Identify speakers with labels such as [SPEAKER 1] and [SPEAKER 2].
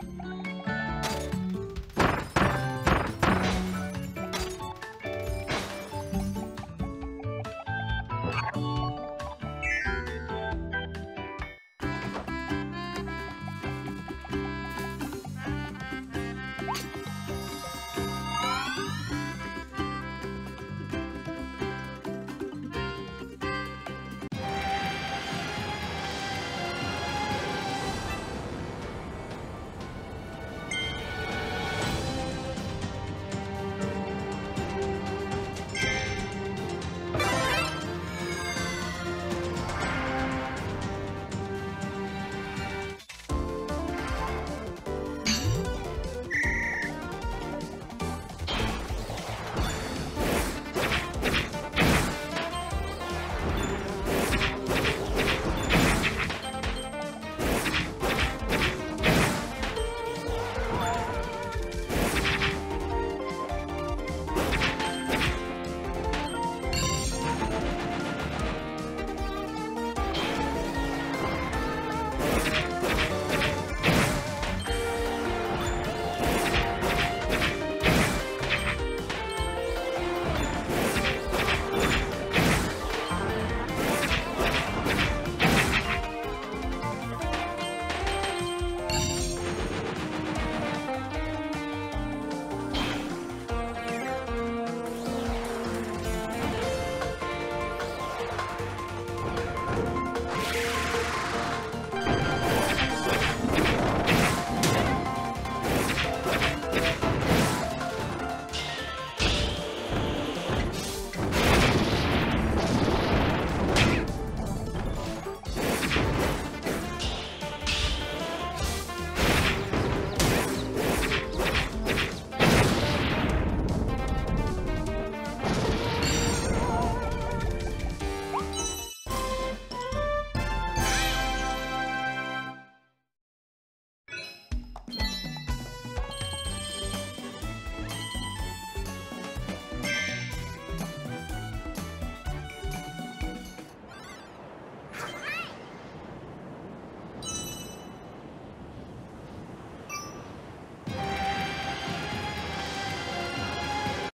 [SPEAKER 1] Música